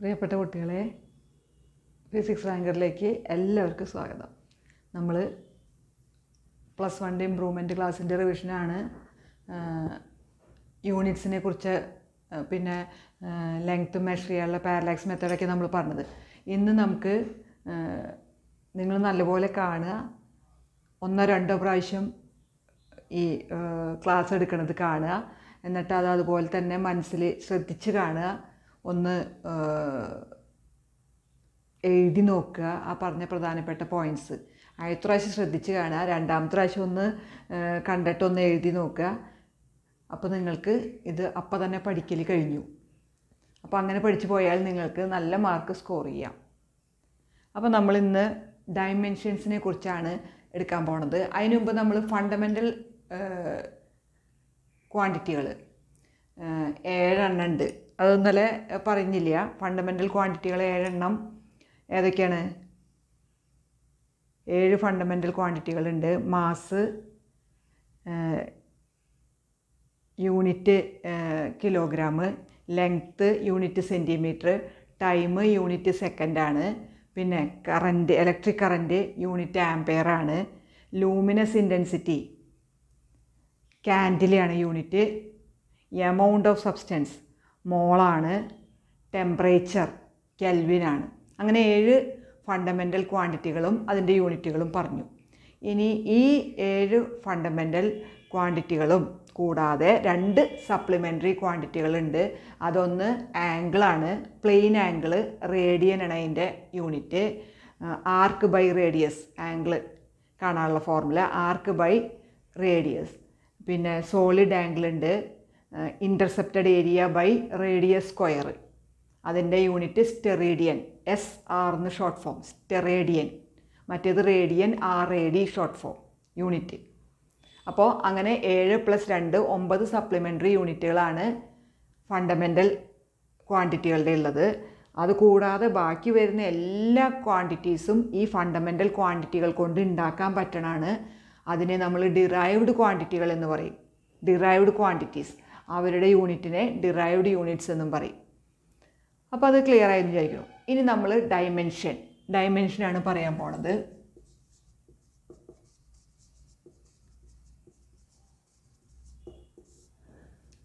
പ്രിയപ്പെട്ട കുട്ടികളെ ഫിസിക്സ് റാങ്കറിലേക്ക് എല്ലാവർക്കും സ്വാഗതം. നമ്മൾ പ്ലസ് വണ്ണിന്റെ ഇമ്പ്രൂവ്മെന്റ് ക്ലാസ്സിന്റെ റിവിഷനാണ്. യൂണിറ്റ്സിനെ കുറിച്ച് പിന്നെ ലെങ്ത്ത് മെഷർ ചെയ്യാനുള്ള പാരലാക്സ് മെത്തേഡൊക്കെ നമ്മൾ പറഞ്ഞത്. ഇന്ന് നമുക്ക് നിങ്ങൾ നല്ലപോലെ കാണുക. ഒന്നോ രണ്ടോ പ്രാവശ്യം ഈ ക്ലാസ് എടുക്കുന്നത് കാണുക. എന്നിട്ട് അത് അതുപോലെ തന്നെ മനസ്സിൽ ശ്രദ്ധിച്ച് കാണുക. ഒന്ന് എഴുതി നോക്കുക ആ പറഞ്ഞ പ്രധാനപ്പെട്ട പോയിന്റ്സ് ആദ്യത്തെ പ്രാവശ്യം ശ്രദ്ധിച്ച് കാണുക. രണ്ടാമത്തെ പ്രാവശ്യം ഒന്ന് കണ്ടിട്ട് ഒന്ന് എഴുതി നോക്കുക. അപ്പോൾ നിങ്ങൾക്ക് ഇത് അപ്പം തന്നെ പഠിക്കൽ കഴിഞ്ഞു. അപ്പോൾ അങ്ങനെ പഠിച്ചു പോയാൽ നിങ്ങൾക്ക് നല്ല മാർക്ക് സ്കോർ ചെയ്യാം. അപ്പോൾ നമ്മൾ ഇന്ന് ഡയമെൻഷൻസിനെ കുറിച്ചാണ് എടുക്കാൻ പോണത്. അതിനു മുമ്പ് നമ്മൾ ഫണ്ടമെന്റൽ ക്വാണ്ടിറ്റികൾ ഏഴെണ്ണം ഉണ്ട്. അത് ഇന്നലെ പറഞ്ഞില്ല. ഫണ്ടമെന്റൽ ക്വാണ്ടിറ്റികൾ ഏഴെണ്ണം. ഏതൊക്കെയാണ്? ഏഴ് fundamental ക്വാണ്ടിറ്റികളുണ്ട് mass unit kilogram length unit centimetre time unit സെക്കൻഡാണ് പിന്നെ current electric current unit ampere ആണ്. ലൂമിനസ് ഇന്റൻസിറ്റി ക്യാൻഡിലാണ് യൂണിറ്റ് എമൗണ്ട് ഓഫ് സബ്സ്റ്റൻസ് മോളാണ്. ടെമ്പറേച്ചർ കെൽവിനാണ് അങ്ങനെ ഏഴ് ഫണ്ടമെന്റൽ ക്വാണ്ടിറ്റികളും അതിന്റെ യൂണിറ്റുകളും പറഞ്ഞു. ഇനി ഈ ഏഴ് ഫണ്ടമെന്റൽ ക്വാണ്ടിറ്റികളും കൂടാതെ രണ്ട് സപ്ലിമെന്ററി ക്വാണ്ടിറ്റികളുണ്ട് അതൊന്ന് ആംഗിളാണ് പ്ലെയിൻ ആംഗിൾ റേഡിയൻ ആണ് അതിന്റെ unit arc by radius angle കാണാനുള്ള ഫോർമുല ആർക്ക് ബൈ റേഡിയസ് പിന്നെ സോളിഡ് ആംഗിൾ ഉണ്ട്. Intercepted area by radius square അതിന്റെ യൂണിറ്റ് സ്റ്റെറേഡിയൻ എസ് ആർ എന്ന് ഷോർട്ട് ഫോം സ്റ്റെറേഡിയൻ മറ്റേത് radian R A D short form unit അപ്പോൾ അങ്ങനെ ഏഴ് പ്ലസ് രണ്ട് ഒമ്പത് സപ്ലിമെന്ററി യൂണിറ്റുകളാണ് ഫണ്ടമെന്റൽ ക്വാണ്ടിറ്റികളുടെ ഉള്ളത്. അതുകൂടാതെ ബാക്കി വരുന്ന എല്ലാ ക്വാണ്ടിറ്റീസും ഈ ഫണ്ടമെന്റൽ ക്വാണ്ടിറ്റികൾ കൊണ്ട് ഉണ്ടാക്കാൻ പറ്റണമാണ് അതിനെ നമ്മൾ ഡിറൈവ്ഡ് ക്വാണ്ടിറ്റികൾ എന്ന് പറയും. ഡിറൈവ്ഡ് ക്വാണ്ടിറ്റീസ് അവരുടെ യൂണിറ്റിനെ ഡിറൈവ്ഡ് യൂണിറ്റ്സ് എന്നും പറയും. അപ്പോൾ അത് ക്ലിയർ ആയെന്ന് വിചാരിക്കുന്നു. ഇനി നമ്മൾ ഡയമെൻഷൻ ഡയമെൻഷനാണ് പറയാൻ പോണത്.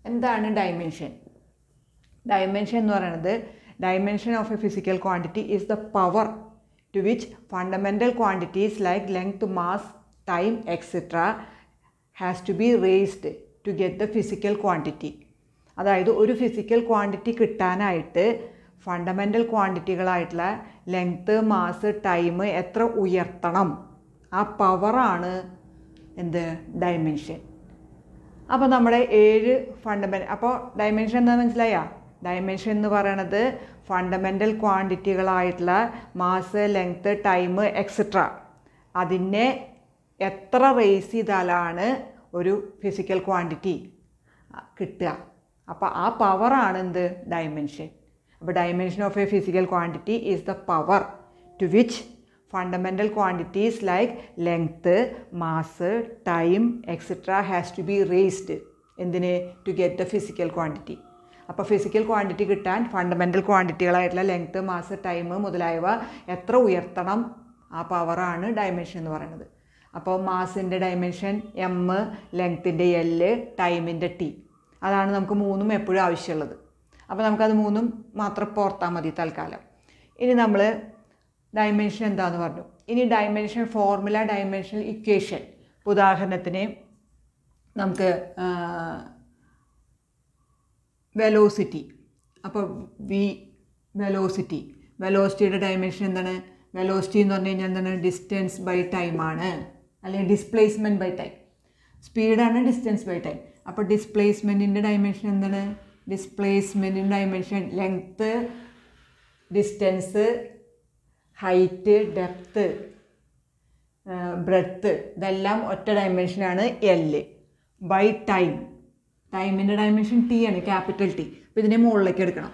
എന്താണ് ഡയമെൻഷൻ ഡയമെൻഷൻ എന്ന് പറയുന്നത് dimension of a physical quantity is the power to which fundamental quantities like length mass time etcetera has to be raised to get the physical quantity അതായത് ഒരു ഫിസിക്കൽ ക്വാണ്ടിറ്റി കിട്ടാനായിട്ട് fundamental ക്വാണ്ടിറ്റികളായിട്ടുള്ള length mass time എത്ര ഉയർത്തണം? ആ പവറാണ് എന്ത്? Dimension അപ്പോൾ നമ്മുടെ ഏഴ് ഫണ്ടമെന്റ് അപ്പോൾ ഡയമെൻഷൻ എന്താ മനസ്സിലായാ? ഡയമെൻഷൻ എന്ന് പറയണത് ഫണ്ടമെന്റൽ ക്വാണ്ടിറ്റികളായിട്ടുള്ള മാസ് ലെങ്ത്ത് ടൈം എക്സെട്ര അതിനെ എത്ര റേസ് ചെയ്താലാണ് ഒരു ഫിസിക്കൽ ക്വാണ്ടിറ്റി കിട്ടുക. അപ്പോൾ ആ പവറാണ് എന്ത്? ഡയമെൻഷൻ അപ്പോൾ dimension of a physical quantity is the power to which fundamental quantities like length mass time etcetera has to be raised എന്തിന്? To get the physical quantity അപ്പോൾ ഫിസിക്കൽ ക്വാണ്ടിറ്റി കിട്ടാൻ fundamental ക്വാണ്ടിറ്റികളായിട്ടുള്ള ലെങ്ത്ത് മാസ് ടൈം മുതലായവ എത്ര ഉയർത്തണം? ആ പവറാണ് dimension എന്ന് പറയുന്നത്. അപ്പോൾ മാസിന്റെ ഡയമെൻഷൻ എം ലെങ്ത്തിന്റെ എൽ ടൈമിന്റെ ടി അതാണ് നമുക്ക് മൂന്നും എപ്പോഴും ആവശ്യമുള്ളത്. അപ്പോൾ നമുക്കത് മൂന്നും മാത്രം പോർത്താൽ മതി തൽക്കാലം. ഇനി നമ്മൾ ഡയമെൻഷൻ എന്താണെന്ന് പറഞ്ഞു. ഇനി ഡയമെൻഷൻ ഫോർമുല ഡയമെൻഷൻ ഇക്വേഷൻ ഉദാഹരണത്തിന് നമുക്ക് വെലോസിറ്റി അപ്പോൾ വി വെലോസിറ്റി വെലോസിറ്റിയുടെ ഡയമെൻഷൻ എന്താണ്? വെലോസിറ്റി എന്ന് പറഞ്ഞു കഴിഞ്ഞാൽ എന്താണ്? ഡിസ്റ്റൻസ് ബൈ ടൈമാണ് അല്ലെങ്കിൽ ഡിസ്പ്ലേസ്മെന്റ് ബൈ ടൈം സ്പീഡാണ് ഡിസ്റ്റൻസ് ബൈ ടൈം അപ്പോൾ ഡിസ്പ്ലേസ്മെന്റിന്റെ ഡയമെൻഷൻ എന്താണ്? ഡിസ്പ്ലേസ്മെന്റിന്റെ dimension length distance height depth breadth ഇതെല്ലാം ഒറ്റ ഡയമെൻഷനാണ് എൽ ബൈ ടൈം ടൈമിന്റെ ഡയമെൻഷൻ ടി ആണ് ക്യാപിറ്റൽ ടി അപ്പോൾ ഇതിനെ മുകളിലേക്ക് എടുക്കണം.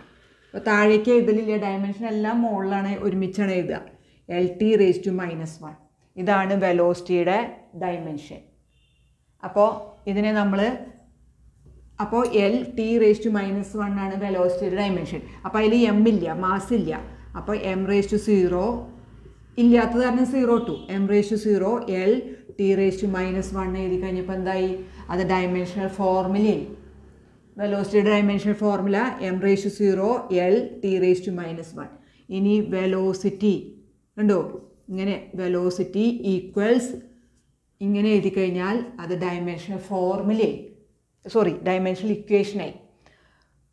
അപ്പോൾ താഴേക്ക് എഴുതലില്ല? ഡയമെൻഷൻ എല്ലാം മുകളിലാണ് ഒരുമിച്ചാണ് എഴുതുക. L T raise to minus one ഇതാണ് വെലോസിറ്റിയുടെ ഡൈമെൻഷൻ അപ്പോൾ ഇതിനെ നമ്മൾ അപ്പോൾ L T raise to minus one ആണ് വെലോസിറ്റിയുടെ ഡൈമെൻഷൻ അപ്പോൾ അതിൽ എം ഇല്ല മാസ് ഇല്ല. അപ്പോൾ എം റേസ് ടു സീറോ ഇല്ലാത്തത് കാരണം zero to M raise to zero L T raise to minus one എഴുതി കഴിഞ്ഞപ്പോൾ എന്തായി? അത് ഡയമെൻഷണൽ ഫോർമുലയായി വെലോസിറ്റിയുടെ dimensional formula M raise to zero L T raise to minus one ഇനി വെലോസിറ്റി കണ്ടോ? ഇങ്ങനെ വെലോസിറ്റി ഈക്വൽസ് ഇങ്ങനെ എഴുതി കഴിഞ്ഞാൽ അത് ഡയമെൻഷണൽ ഫോർമുലയായി സോറി ഡയമെൻഷണൽ ഇക്വേഷനായി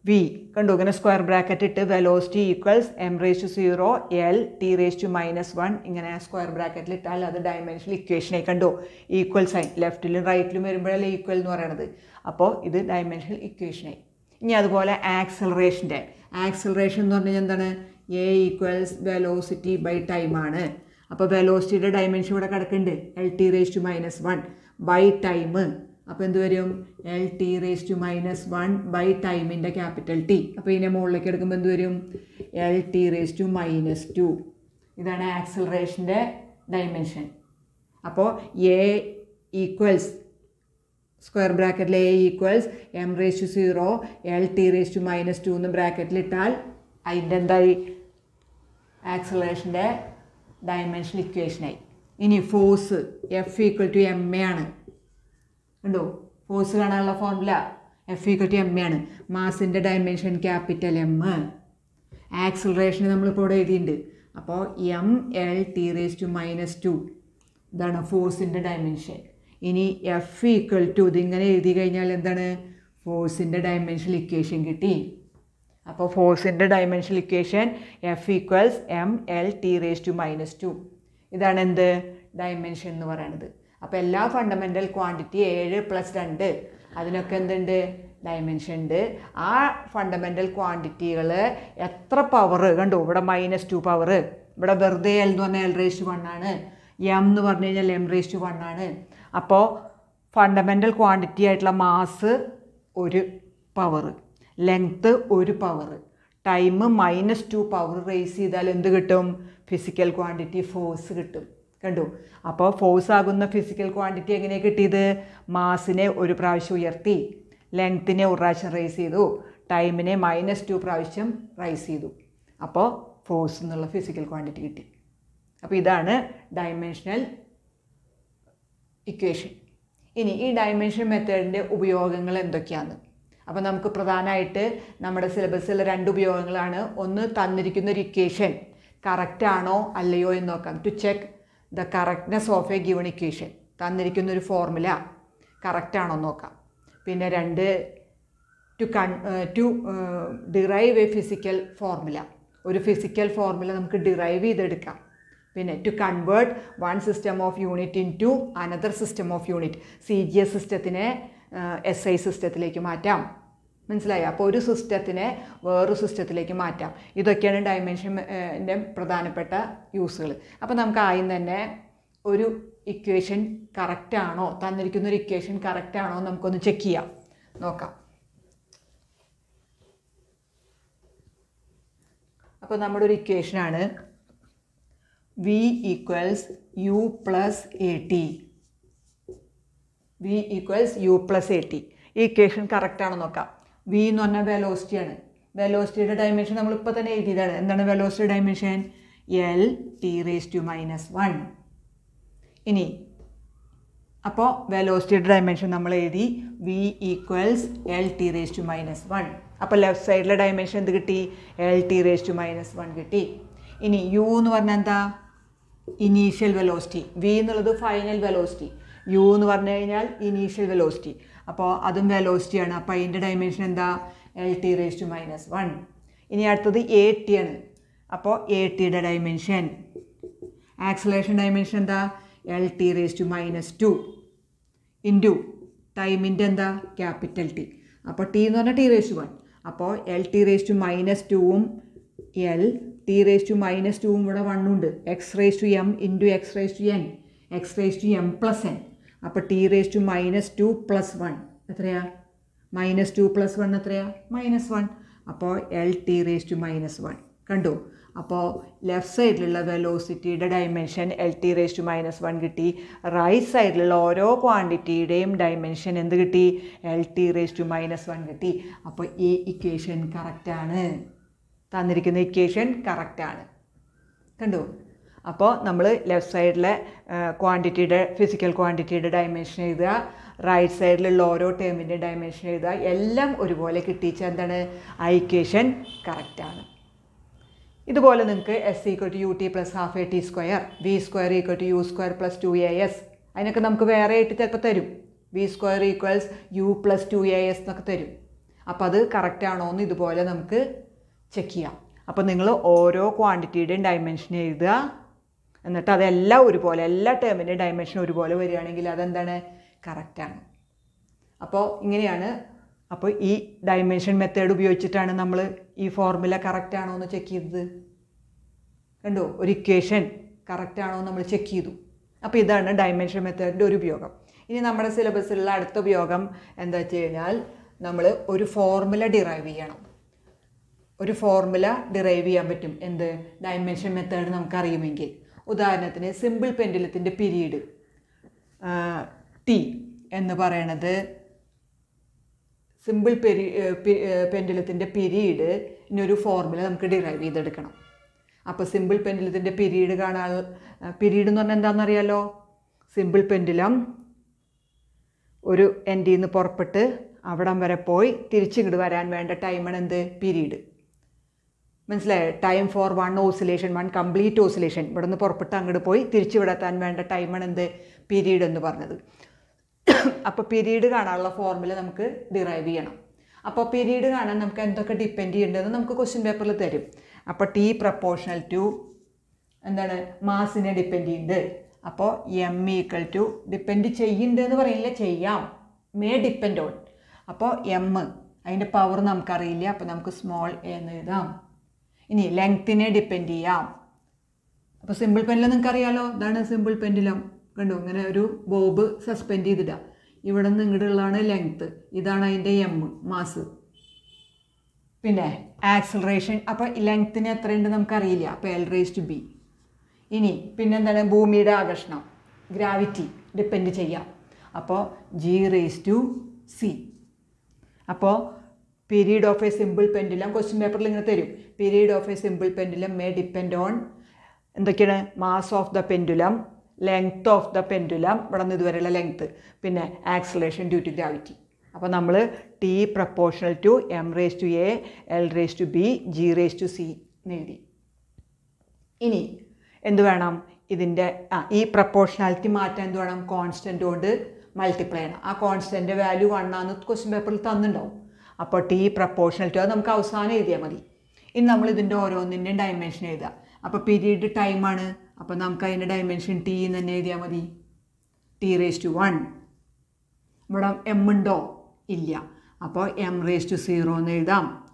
വി കണ്ടു ഇങ്ങനെ സ്ക്വയർ ബ്രാക്കറ്റ് ഇട്ട് velocity equals M raise to zero L T raise to minus one ഇങ്ങനെ സ്ക്വയർ ബ്രാക്കറ്റിൽ ഇട്ടാൽ അത് ഡയമെൻഷണൽ ഇക്വേഷനായി കണ്ടു ഈക്വൽ സൈൻ ലെഫ്റ്റിലും റൈറ്റിലും വരുമ്പോഴല്ലേ ഈക്വൽ എന്ന് പറയണത്. അപ്പോൾ ഇത് ഡയമെൻഷണൽ ഇക്വേഷനായി ഇനി അതുപോലെ ആക്സലറേഷന്റെ ആക്സലറേഷൻ എന്ന് പറഞ്ഞാൽ എന്താണ്? എ ഈക്വൽസ് വെലോസിറ്റി ബൈ ടൈമാണ് അപ്പോൾ വെലോസിറ്റിയുടെ ഡയമെൻഷൻ ഇവിടെ കിടക്കുന്നുണ്ട്. L T raise to minus one by time അപ്പോൾ എന്ത് വരും? L T raise to minus one by ടൈമിന്റെ ക്യാപിറ്റൽ ടി അപ്പോൾ ഇതിനെ മുകളിലേക്ക് എടുക്കുമ്പോൾ എന്ത് വരും? L T raise to minus two ഇതാണ് ആക്സലറേഷന്റെ ഡയമെൻഷൻ അപ്പോൾ എ ഈക്വൽസ് സ്ക്വയർ ബ്രാക്കറ്റിൽ A equals M raise to zero L T raise to minus two എന്ന് ബ്രാക്കറ്റിൽ ഇട്ടാൽ അതിന്റെ എന്തായി? ആക്സലറേഷന്റെ ഡയമെൻഷണൽ ഇക്വേഷനായി ഇനി force F equal to M A ആണ്. ഉണ്ടോ ഫോഴ്സ് കാണാനുള്ള formula F equal to M A ആണ്. മാസിന്റെ ഡയമെൻഷൻ ക്യാപിറ്റൽ എം ആക്സിലറേഷൻ നമ്മളിപ്പോൾ ഇവിടെ എഴുതിയിട്ടുണ്ട്. അപ്പോൾ M L T raise to minus two ഇതാണ് ഫോഴ്സിന്റെ ഡയമെൻഷൻ ഇനി എഫ് ഈക്വൽ ടു ഇതിങ്ങനെ എഴുതി കഴിഞ്ഞാൽ എന്താണ്? ഫോഴ്സിന്റെ ഡയമെൻഷണൽ ഇക്വേഷൻ കിട്ടി. അപ്പോൾ ഫോഴ്സിന്റെ dimensional equation F equals M L T raise to minus two ഇതാണ് എന്ത്? ഡയമെൻഷൻ എന്ന് പറയുന്നത് അപ്പോൾ എല്ലാ ഫണ്ടമെന്റൽ ക്വാണ്ടിറ്റി ഏഴ് പ്ലസ് രണ്ട്. അതിനൊക്കെ എന്തുണ്ട്? ഡയമെൻഷൻ ഉണ്ട്. ആ ഫണ്ടമെന്റൽ ക്വാണ്ടിറ്റികൾ എത്ര പവർ കണ്ടു? ഇവിടെ മൈനസ് ടു പവർ ഇവിടെ വെറുതെ എൽ എന്ന് പറഞ്ഞാൽ എൽ റേസ് ടു വൺ ആണ്. എം എന്ന് പറഞ്ഞു കഴിഞ്ഞാൽ എം റേസ് ടു വൺ ആണ്. അപ്പോൾ ഫണ്ടമെന്റൽ ക്വാണ്ടിറ്റി ആയിട്ടുള്ള മാസ് ഒരു പവർ ലെങ്ത്ത് ഒരു power time minus two power raise ചെയ്താൽ എന്ത് കിട്ടും? ഫിസിക്കൽ ക്വാണ്ടിറ്റി ഫോഴ്സ് കിട്ടും. കണ്ടു? അപ്പോൾ ഫോഴ്സ് ആകുന്ന ഫിസിക്കൽ ക്വാണ്ടിറ്റി എങ്ങനെയാണ് കിട്ടിയത്? മാസിനെ ഒരു പ്രാവശ്യം ഉയർത്തി ലെങ്ത്തിനെ ഒരു പ്രാവശ്യം റേസ് ചെയ്തു ടൈമിനെ മൈനസ് ടു പ്രാവശ്യം റൈസ് ചെയ്തു. അപ്പോൾ ഫോഴ്സ് എന്നുള്ള ഫിസിക്കൽ ക്വാണ്ടിറ്റി കിട്ടി. അപ്പോൾ ഇതാണ് ഡയമെൻഷനൽ ഇക്വേഷൻ. ഇനി ഈ ഡയമെൻഷൻ മെത്തേഡിന്റെ ഉപയോഗങ്ങൾ എന്തൊക്കെയാണ്? അപ്പോൾ നമുക്ക് പ്രധാനമായിട്ട് നമ്മുടെ സിലബസിലെ രണ്ട് ഉപയോഗങ്ങളാണ്. ഒന്ന് തന്നിരിക്കുന്ന ഒരു ഇക്വേഷൻ കറക്റ്റാണോ അല്ലയോ എന്ന് നോക്കാം. To check the correctness of a given equation തന്നിരിക്കുന്ന ഒരു ഫോർമുല കറക്റ്റാണോ നോക്കാം. പിന്നെ രണ്ട് to con to derive a physical formula ഒരു ഫിസിക്കൽ ഫോർമുല നമുക്ക് ഡിറൈവ് ചെയ്തെടുക്കാം. പിന്നെ to convert one system of unit into another system of unit C G S സിസ്റ്റത്തിനെ S I സിസ്റ്റത്തിലേക്ക് മാറ്റാം. മനസ്സിലായി? അപ്പോൾ ഒരു സിസ്റ്റത്തിനെ വേറൊരു സിസ്റ്റത്തിലേക്ക് മാറ്റാം. ഇതൊക്കെയാണ് ഡയമെൻഷന്റെ പ്രധാനപ്പെട്ട യൂസുകൾ അപ്പോൾ നമുക്ക് ആദ്യം തന്നെ ഒരു ഇക്വേഷൻ കറക്റ്റാണോ തന്നിരിക്കുന്ന ഒരു ഇക്വേഷൻ കറക്റ്റാണോ നമുക്കൊന്ന് ചെക്ക് ചെയ്യാം. നോക്കാം. അപ്പോൾ നമ്മുടെ ഒരു ഇക്വേഷനാണ് V equals U plus A T V equals U plus A T ഈ ഇക്വേഷൻ കറക്റ്റാണോ നോക്കാം. വി എന്ന് പറഞ്ഞാൽ വെലോസിറ്റിയാണ് വെലോസിറ്റിയുടെ ഡയമെൻഷൻ നമ്മളിപ്പോൾ തന്നെ എഴുതിയതാണ് എന്താണ് velocity dimension L T raise to minus one ഇനി അപ്പോൾ വെലോസിറ്റിയുടെ ഡയമെൻഷൻ നമ്മൾ എഴുതി V equals L T raise to minus one അപ്പോൾ ലെഫ്റ്റ് സൈഡിലെ ഡയമെൻഷൻ എന്ത് കിട്ടി? L T raise to minus one കിട്ടി. ഇനി യു എന്ന് പറഞ്ഞാൽ എന്താ? ഇനീഷ്യൽ വെലോസിറ്റി വി എന്നുള്ളത് ഫൈനൽ വെലോസിറ്റി യു എന്ന് പറഞ്ഞു കഴിഞ്ഞാൽ ഇനീഷ്യൽ വെലോസിറ്റി അപ്പോൾ അതും വെലോസിറ്റിയാണ് അപ്പോൾ അതിന്റെ ഡയമെൻഷൻ എന്താ? L T raise to minus one ഇനി അടുത്തത് എ ടി ആണ്. അപ്പോൾ എ ടിയുടെ ഡയമെൻഷൻ ആക്സലേഷൻ ഡയമെൻഷൻ എന്താ? L T raise to minus two into ടൈമിന്റെ എന്താ? ക്യാപിറ്റൽ ടി അപ്പോൾ ടി എന്ന് പറഞ്ഞാൽ ടി റേസ് ടു വൺ അപ്പോൾ L T raise to minus ടുവും L T raise to minus ടുവും ഇവിടെ വണ്ണുണ്ട് X raise to M into X raise to N X raise to M plus N അപ്പോൾ T raise to minus two plus one എത്രയാ? Minus two plus one എത്രയാ? Minus one. അപ്പോൾ L T raise to minus one. കണ്ടു? അപ്പോൾ left സൈഡിലുള്ള വെലോസിറ്റിയുടെ dimension L T raise to minus one കിട്ടി. Right സൈഡിലുള്ള ഓരോ ക്വാണ്ടിറ്റിയുടെയും ഡയമെൻഷൻ എന്ത് കിട്ടി? L T raise to minus one കിട്ടി. അപ്പോൾ ഈ ഇക്വേഷൻ കറക്റ്റാണ്. തന്നിരിക്കുന്ന ഇക്വേഷൻ കറക്റ്റാണ്. കണ്ടു? അപ്പോൾ നമ്മൾ ലെഫ്റ്റ് സൈഡിലെ ക്വാണ്ടിറ്റിയുടെ ഫിസിക്കൽ ക്വാണ്ടിറ്റിയുടെ ഡയമെൻഷൻ എഴുതുക. റൈറ്റ് സൈഡിലുള്ള ഓരോ ടേമിന്റെ ഡയമെൻഷൻ എഴുതുക. എല്ലാം ഒരുപോലെ കിട്ടിയിച്ച എന്താണ്? ഐക്വേഷൻ കറക്റ്റാണ് ഇതുപോലെ നിങ്ങൾക്ക് S equal to U T plus half A T square V square equal to U square plus two A S അതിനൊക്കെ നമുക്ക് വേറെ ആയിട്ട് ചിലപ്പോൾ തരും. V square equals U plus two A S എന്നൊക്കെ തരും. അപ്പോൾ അത് കറക്റ്റാണോ എന്ന് ഇതുപോലെ നമുക്ക് ചെക്ക് ചെയ്യാം. അപ്പോൾ നിങ്ങൾ ഓരോ ക്വാണ്ടിറ്റിയുടെയും ഡയമെൻഷൻ എഴുതുക. എന്നിട്ട് അതെല്ലാം ഒരുപോലെ എല്ലാ ടേമിന്റെ ഡയമെൻഷൻ ഒരുപോലെ വരികയാണെങ്കിൽ അതെന്താണ്? കറക്റ്റാണ് അപ്പോൾ ഇങ്ങനെയാണ്. അപ്പോൾ ഈ ഡയമെൻഷൻ മെത്തേഡ് ഉപയോഗിച്ചിട്ടാണ് നമ്മൾ ഈ ഫോർമുല കറക്റ്റാണോ എന്ന് ചെക്ക് ചെയ്തത്. കണ്ടോ? ഒരു ഇക്വേഷൻ കറക്റ്റാണോ എന്ന് നമ്മൾ ചെക്ക് ചെയ്തു. അപ്പോൾ ഇതാണ് ഡയമെൻഷൻ മെത്തേഡിന്റെ ഒരു ഉപയോഗം. ഇനി നമ്മുടെ സിലബസിലുള്ള അടുത്ത ഉപയോഗം എന്താ വെച്ച് കഴിഞ്ഞാൽ നമ്മൾ ഒരു ഫോർമുല ഡിറൈവ് ചെയ്യണം. ഒരു ഫോർമുല ഡിറൈവ് ചെയ്യാൻ പറ്റും. എന്ത്? ഡയമെൻഷൻ മെത്തേഡ് നമുക്കറിയുമെങ്കിൽ. ഉദാഹരണത്തിന് സിമ്പിൾ പെൻഡുലത്തിന്റെ പിരീഡ് ടി എന്ന് പറയണത് സിമ്പിൾ പെരി പെൻഡുലത്തിന്റെ പീരീഡ് ഇനൊരു ഫോർമുല നമുക്ക് ഡിറൈവ് ചെയ്തെടുക്കണം. അപ്പോൾ സിമ്പിൾ പെൻഡുലത്തിന്റെ പിരീഡ് കാണാൻ പീരീഡ് എന്ന് പറഞ്ഞാൽ എന്താണെന്നറിയാലോ? സിമ്പിൾ പെൻഡുലം ഒരു എൻഡിൽ നിന്ന് പുറപ്പെട്ട് അവിടം വരെ പോയി തിരിച്ചിങ്ങോട്ട് വരാൻ വേണ്ട ടൈമാണ് എന്ത്? പീരീഡ്. മനസ്സിലായോ? Time for one oscillation one complete oscillation ഇവിടെ നിന്ന് പുറപ്പെട്ട് അങ്ങോട്ട് പോയി തിരിച്ചു വിടത്താൻ വേണ്ട ടൈമാണ് എന്ത്? പീരീഡ് എന്ന് പറഞ്ഞത്. അപ്പോൾ പീരീഡ് കാണാനുള്ള ഫോർമുല നമുക്ക് ഡിറൈവ് ചെയ്യണം. അപ്പോൾ പീരീഡ് കാണാൻ നമുക്ക് എന്തൊക്കെ ഡിപ്പെൻഡ് ചെയ്യേണ്ടതെന്ന് നമുക്ക് ക്വസ്റ്റ്യൻ പേപ്പറിൽ തരും. അപ്പോൾ ടി പ്രപ്പോർഷണൽ ടു എന്താണ്? മാസിനെ ഡിപ്പെൻഡ് ചെയ്യുന്നുണ്ട് അപ്പോൾ എം ഈക്വൽ ടു ഡിപ്പെൻഡ് ചെയ്യുന്നുണ്ട് എന്ന് പറയില്ല? ചെയ്യാം. മേ ഡിപ്പെൻഡ് ഓൺ അപ്പോൾ എം അതിന്റെ പവർ നമുക്കറിയില്ല. അപ്പോൾ നമുക്ക് സ്മോൾ എന്ന് എഴുതാം. ഇനി ലെങ്ത്തിനെ ഡിപ്പെൻഡ് ചെയ്യാം. അപ്പോൾ സിമ്പിൾ പെൻഡിലം നിങ്ങൾക്ക് അറിയാലോ ഇതാണ് സിമ്പിൾ പെൻഡിലം കണ്ടു ഇങ്ങനെ ഒരു ബോബ് സസ്പെൻഡ് ചെയ്തിടുക ഇവിടെ നിന്ന് ഇങ്ങോട്ടുള്ളതാണ് ലെങ്ത്ത് ഇതാണ് അതിന്റെ എം മാസ് പിന്നെ ആക്സലറേഷൻ അപ്പോൾ ലെങ്ത്തിന് എത്രയുണ്ട് നമുക്കറിയില്ല. അപ്പോൾ എൽ റേസ് ടു ബി ഇനി പിന്നെന്താണ്? ഭൂമിയുടെ ആകർഷണം. ഗ്രാവിറ്റി ഡിപ്പെൻഡ് ചെയ്യാം. അപ്പോൾ ജി റേസ് ടു സി അപ്പോൾ period of a simple pendulum question പേപ്പറിൽ ഇങ്ങനെ തരും. Period of a simple pendulum may depend on എന്തൊക്കെയാണ്? Mass of the pendulum length of the pendulum ഇവിടെ നിന്ന് ഇതുവരെയുള്ള ലെങ്ത്ത് പിന്നെ ആക്സലേഷൻ ഡ്യൂ ടു ഗ്രാവിറ്റി അപ്പോൾ നമ്മൾ T proportional to M raise to A L raise to B G raise to C എഴുതി. ഇനി എന്ത് വേണം? ഇതിന്റെ ആ ഈ പ്രപ്പോർഷണാലിറ്റി മാറ്റാൻ എന്ത് വേണം? കോൺസ്റ്റന്റ് കൊണ്ട് മൾട്ടിപ്ലൈ ചെയ്യണം. ആ കോൺസ്റ്റന്റ് വാല്യൂ വണ്ണാന്ന് ക്വസ്റ്റ്യൻ പേപ്പറിൽ തന്നിട്ടുണ്ടാവും. അപ്പോൾ ടി പ്രപ്പോർഷണൽ ടു അത് നമുക്ക് അവസാനം എഴുതിയാൽ മതി. ഇനി നമ്മൾ ഇതിന്റെ ഓരോന്നിന്റെയും ഡയമെൻഷൻ എഴുതുക. അപ്പോൾ പീരീഡ് ടൈമാണ് അപ്പോൾ നമുക്ക് അതിന്റെ ഡയമെൻഷൻ ടി എന്ന് തന്നെ എഴുതിയാൽ മതി. ടി റേസ് ടു വൺ ഇവിടെ എം ഉണ്ടോ? ഇല്ല. അപ്പോൾ എം റേസ് ടു സീറോ എന്ന് എഴുതാം.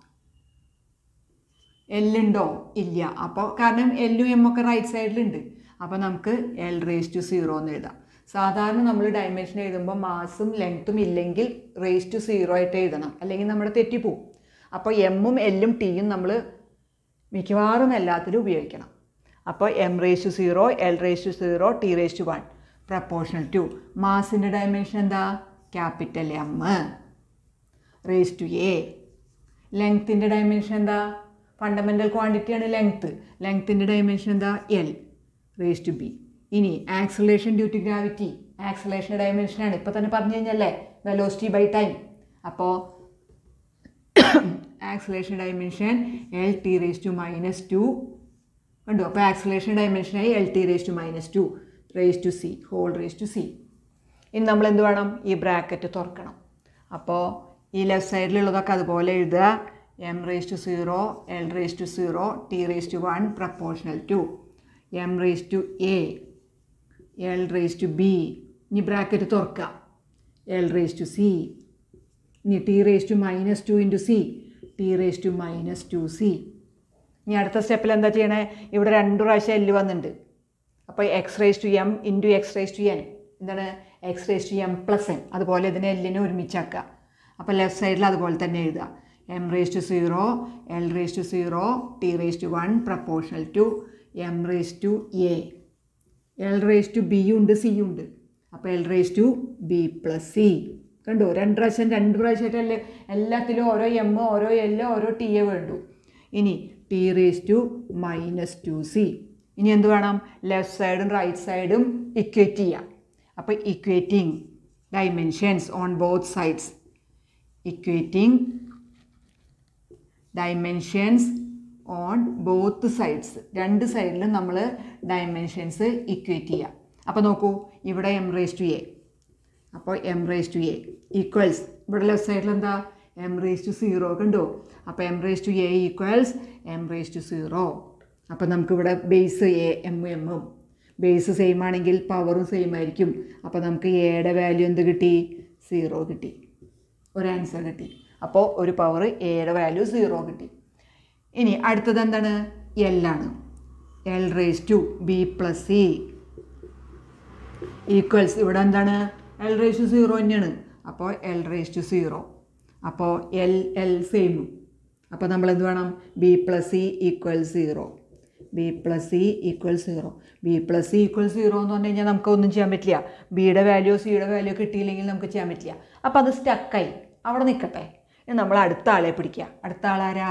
എല്ലുണ്ടോ ഇല്ല. അപ്പോൾ കാരണം എല്ലും എം ഒക്കെ റൈറ്റ് സൈഡിലുണ്ട് അപ്പോൾ നമുക്ക് എൽ റേസ് ടു സീറോ എന്ന് എഴുതാം. സാധാരണ നമ്മൾ ഡയമെൻഷൻ എഴുതുമ്പോൾ മാസും ലെങ്ത്തും ഇല്ലെങ്കിൽ റേസ് ടു സീറോ ആയിട്ട് എഴുതണം. അല്ലെങ്കിൽ നമ്മൾ തെറ്റിപ്പോവും. അപ്പോൾ എമ്മും എല്ലും ടിയും നമ്മൾ മിക്കവാറും എല്ലാത്തിലും ഉപയോഗിക്കണം. അപ്പോൾ M raise to zero L raise to zero T raise to one proportional to മാസിന്റെ dimension എന്താ? Capital M raise to A ലെങ്ത്തിന്റെ dimension എന്താ? ഫണ്ടമെന്റൽ ക്വാണ്ടിറ്റിയാണ് ലെങ്ത്ത് ലെങ്ത്തിന്റെ ഡയമെൻഷൻ എന്താ? എൽ റേസ് ടു ബി ഇനി acceleration due to gravity acceleration ഡയമെൻഷനാണ് ഇപ്പോൾ തന്നെ പറഞ്ഞു കഴിഞ്ഞല്ലേ? വെലോസിറ്റി ബൈ ടൈം അപ്പോൾ acceleration dimension L T raise to minus two ഉണ്ടോ അപ്പോൾ acceleration ഡയമെൻഷനായി L T raise to minus two raise to C whole raise to C ഇനി നമ്മൾ എന്ത് വേണം? ഈ ബ്രാക്കറ്റ് തുറക്കണം. അപ്പോൾ ഈ ലെഫ്റ്റ് സൈഡിലുള്ളതൊക്കെ അതുപോലെ എഴുതുക. M raise to zero L raise to zero T raise to one proportional to M raise to A L raise to B ഇനി ബ്രാക്കറ്റ് തുറക്കുക എൽ റേസ് ടു സി ഇനി T raise to minus two into C T raise to minus two C ഇനി അടുത്ത സ്റ്റെപ്പിൽ എന്താ ചെയ്യണേ ഇവിടെ രണ്ട് പ്രാവശ്യം എല്ല് വന്നിട്ടുണ്ട് അപ്പോൾ X raise to M into X raise to N എന്താണ് X raise to M plus N അതുപോലെ ഇതിനെ എല്ലിനെ ഒരുമിച്ചാക്കുക അപ്പോൾ ലെഫ്റ്റ് സൈഡിൽ അതുപോലെ തന്നെ എഴുതുക M raise to zero L raise to zero T raise to one proportional to M raise to A L raise to B ഉണ്ട് C ഉണ്ട്. അപ്പോൾ L raise to B plus C കണ്ടു? രണ്ട് പ്രാവശ്യം രണ്ട് പ്രാവശ്യമായിട്ടല്ലേ എല്ലാത്തിലും ഓരോ എം ഓരോ എൽ ഓരോ ടി എ വേണ്ടു. ഇനി T raise to minus two C ഇനി എന്ത് വേണം? ലെഫ്റ്റ് സൈഡും റൈറ്റ് സൈഡും ഇക്വേറ്റ് ചെയ്യാം. അപ്പോൾ equating dimensions on both sides equating dimensions on both sides രണ്ട് സൈഡിലും നമ്മൾ ഡയമെൻഷൻസ് ഇക്വേറ്റ് ചെയ്യാം. അപ്പോൾ നോക്കൂ ഇവിടെ എം റേസ് ടു എ അപ്പോൾ M raise to A equals ഇവിടെ ലെഫ്റ്റ് സൈഡിൽ എന്താ? എം റേസ് ടു സീറോ ഒക്കെ ഉണ്ടോ അപ്പോൾ M raise to A equals M raise to zero അപ്പോൾ നമുക്കിവിടെ ബേസ് എ എം എമ്മും ബേസ് സെയിം ആണെങ്കിൽ പവറും സെയിം ആയിരിക്കും. അപ്പോൾ നമുക്ക് എയുടെ വാല്യൂ എന്ത് കിട്ടി? സീറോ കിട്ടി. ഒരു ആൻസർ കിട്ടി. അപ്പോൾ ഒരു പവർ എയുടെ വാല്യൂ സീറോ കിട്ടി. ഇനി അടുത്തത് എന്താണ്? എൽ ആണ്. L raise to B plus C equals ഇവിടെ എന്താണ്? എൽ റേസ് ടു സീറോ തന്നെയാണ്. അപ്പോൾ എൽ റേസ് ടു സീറോ അപ്പോൾ എൽ എൽ സെയിം അപ്പോൾ നമ്മൾ എന്ത് വേണം? B plus C equal zero B plus C equal zero B plus C equal zero എന്ന് പറഞ്ഞു കഴിഞ്ഞാൽ നമുക്കൊന്നും ചെയ്യാൻ പറ്റില്ല. ബിയുടെ വാല്യൂ സിയുടെ വാല്യൂ കിട്ടിയില്ലെങ്കിൽ നമുക്ക് ചെയ്യാൻ പറ്റില്ല. അപ്പോൾ അത് സ്റ്റക്കായി അവിടെ നിൽക്കട്ടെ. നമ്മൾ അടുത്ത ആളെ പിടിക്കുക. അടുത്ത ആളാരാ?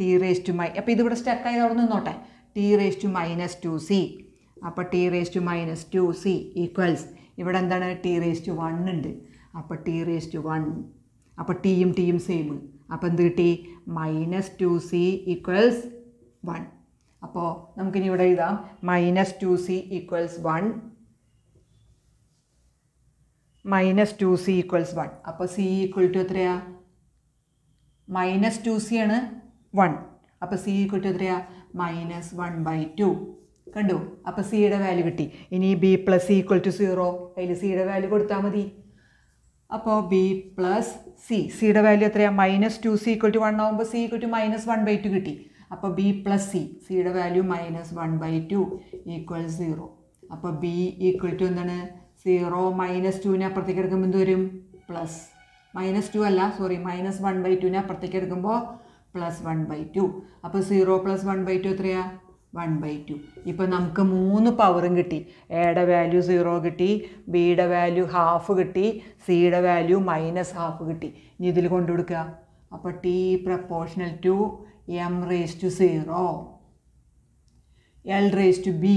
ടി റേസ് ടു മൈ അപ്പോൾ ഇതിവിടെ സ്റ്റക്കായി അവിടെ നിന്നോട്ടെ. T raise to minus two C അപ്പോൾ T raise to minus two C equals ഇവിടെ എന്താണ്? ടി റേസ് ടു വൺ ഉണ്ട്. അപ്പോൾ ടി റേസ് ടു വൺ അപ്പോൾ ടിയും ടിയും സെയിം അപ്പോൾ എന്ത് കിട്ടി? Minus two C equals one അപ്പോൾ നമുക്കിനി ഇവിടെ എഴുതാം. Minus two C equals one minus two C equals one അപ്പോൾ സി ഈക്വൽ ടു എത്രയാണ് മൈനസ് ടു സി ആണ്. വൺ. അപ്പോൾ സി ഈക്വൽ ടു എത്രയാ? മൈനസ് വൺ ബൈ ടു കണ്ടു? അപ്പോൾ സിയുടെ വാല്യൂ കിട്ടി. ഇനി B plus C equal to zero അതിൽ സിയുടെ വാല്യൂ കൊടുത്താൽ മതി. അപ്പോൾ ബി പ്ലസ് സി സിയുടെ വാല്യൂ എത്രയാണ് minus two C equal to one ആകുമ്പോൾ C equal to minus one by two കിട്ടി. അപ്പോൾ ബി പ്ലസ് സി സിയുടെ value minus one by two equal zero അപ്പോൾ ബി ഈക്വൽ ടു എന്താണ്? സീറോ മൈനസ് ടുവിനെ അപ്പുറത്തേക്ക് എടുക്കുമ്പോൾ എന്ത് വരും? പ്ലസ് മൈനസ് ടു അല്ല സോറി മൈനസ് വൺ ബൈ ടുവിനെ അപ്പുറത്തേക്ക് എടുക്കുമ്പോൾ പ്ലസ് വൺ ബൈ ടു അപ്പോൾ zero plus one by two എത്രയാ? വൺ ബൈ ടു ഇപ്പോൾ നമുക്ക് മൂന്ന് പവറും കിട്ടി. എയുടെ വാല്യൂ സീറോ കിട്ടി ബിയുടെ വാല്യൂ ഹാഫ് കിട്ടി സിയുടെ വാല്യൂ മൈനസ് ഹാഫ് കിട്ടി. ഇനി ഇതിൽ കൊണ്ടുകൊടുക്കുക അപ്പോൾ T proportional to M raise to zero L raise to B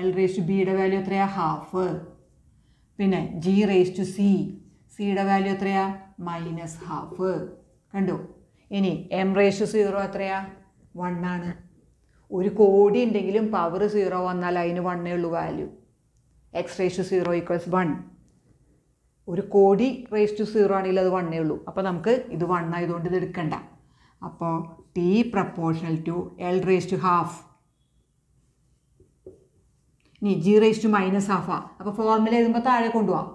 L raise to ബിയുടെ വാല്യൂ എത്രയാ? ഹാഫ് പിന്നെ ജി റേസ് ടു സി സിയുടെ വാല്യൂ എത്രയാ? മൈനസ് ഹാഫ് കണ്ടു? ഇനി എം റേഷ്യോ സീറോ എത്രയാ? വണ്ണാണ് ഒരു കോടി ഉണ്ടെങ്കിലും പവർ സീറോ വന്നാൽ അതിന് വണ്ണേ ഉള്ളൂ value X to zero equals one ഒരു കോടി റേസ് ടു സീറോ ആണെങ്കിൽ അത് വണ്ണേ ഉള്ളൂ. അപ്പോൾ നമുക്ക് ഇത് വൺ ആയതുകൊണ്ട് ഇത് എടുക്കണ്ട. അപ്പോൾ T proportional to L raise to half ഇനി ജി റേസ് ടു മൈനസ് ഹാഫാ അപ്പോൾ ഫോർമുല എഴുതുമ്പോൾ താഴെ കൊണ്ടുപോകാം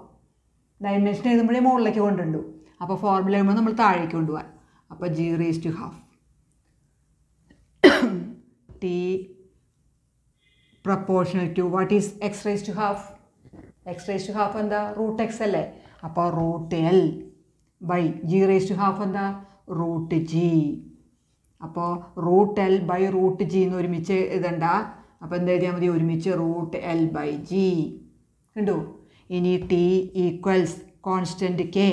ഡയമെൻഷൻ എഴുതുമ്പോഴേ മുകളിലേക്ക് കൊണ്ടുണ്ടു അപ്പോൾ ഫോർമുല എഴുതുമ്പോൾ നമ്മൾ താഴേക്ക് കൊണ്ടുപോകാം അപ്പോൾ G raise to half T proportional to what is X raise to half X raise to half എന്താ? റൂട്ട് എക്സ് അല്ലേ? അപ്പോൾ root L by G raise to half എന്താ? റൂട്ട് ജി അപ്പോൾ root L by root G എന്ന് ഒരുമിച്ച് ഇതണ്ട അപ്പോൾ എന്ത് എഴുതിയാൽ മതി? ഒരുമിച്ച് റൂട്ട് എൽ ബൈ ജി കണ്ടു? ഇനി T equals constant K